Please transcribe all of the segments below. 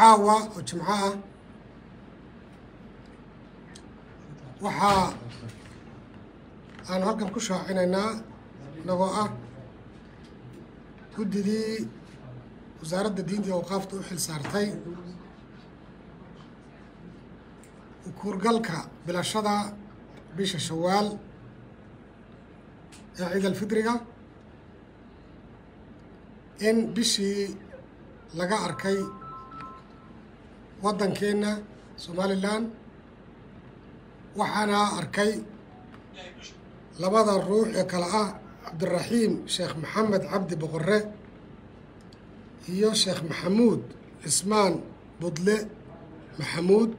caawa oo jimco ah. Waxaa aanu halkan ku shaacinaynaa inagoo ah guddidii wasaaradda diinta iyo awqaafta u xil saartay. Ukuurgalka bilashada bisha shawaal ee ciid alfidriga. In bishii laga arkay waddankeenna somalilan waxaana arkay labada ruux ee kale ah cabdiraxiim sheekh maxamed cabdi boqore iyo sheekh maxamuud cismaan budle maxamuud.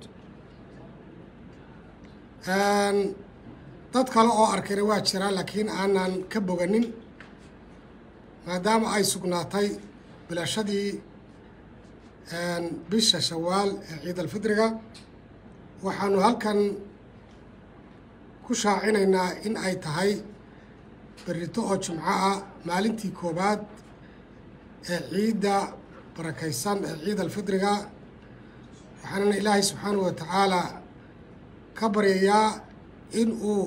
Dad kale oo arkayna waa jiraa laakiin aanan ka boganin maadaama ay sugnaatay bilashadii bisha shawaal ee ciid alfidriga waxaanu halkan ku shaacinaynaa in ay tahay berito oo jimco ah maalintii koowaad ee ciidda barakaysan ee ciid alfidriga waxaanana ilaahay subxaanahu wa tacaala ka baryayaa in uu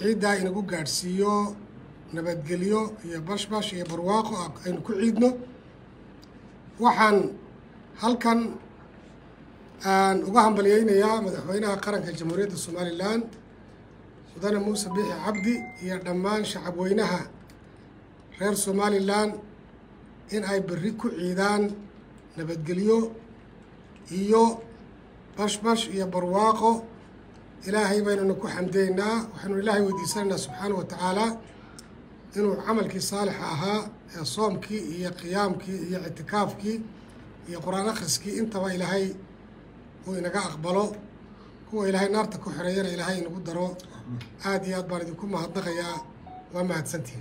ciiddaa inagu gaadhsiiyo nabadgelyo iyo bashbash iyo barwaaqo aynu ku ciidno. Waxaan halkan aan uga hambalyeynayaa madaxweynaha qaranka jamhuuriyadda somalilan mudane muuse biixi cabdi iyo dhammaan shacabweynaha reer somalilan in ay berri ku ciidaan nabadgelyo iyo bashbash iyo barwaaqo. Ilaahay baynanu ku xamdeynaa waxaynu ilaahay weydiisanaynaa subxaanahu wa tacaala inuu camalkii saalixa ahaa ee soomkii iyo qiyaamkii iyo ictikaafkii iyo qur'aan akhriskii intaba ilaahay uu inaga aqbalo kuwa ilaahay naarta ku xereeyana ilaahay inagu daro. Aada iyo aad baan idinku mahadnaqayaa waa mahadsantihin